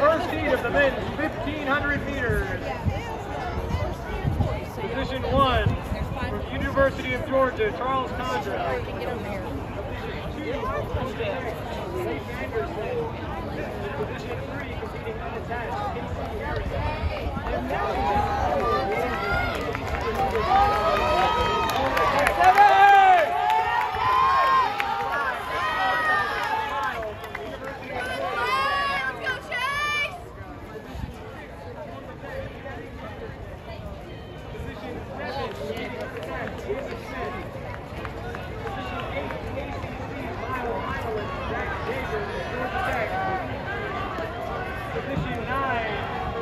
First heat of the men's 1,500 meters. Position one, University of Georgia, Charles Condra. Position three, competing unattached, Kinsey Harrison.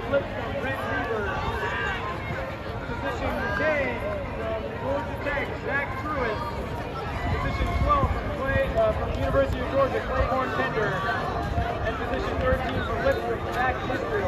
From Lipscomb, Brent Weaver. Position ten, from Georgia Tech, Zach Pruitt. Position 12 from uh, from University of Georgia, Claiborne Tender. And position 13 from Lipscomb, Zach Israel.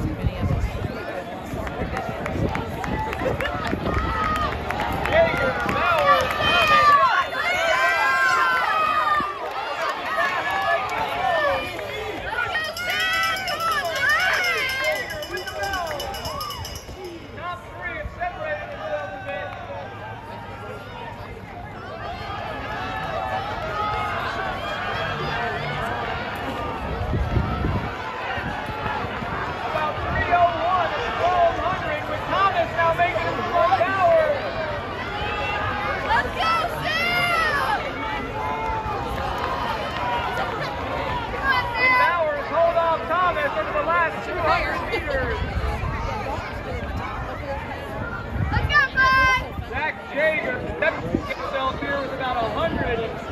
about 100.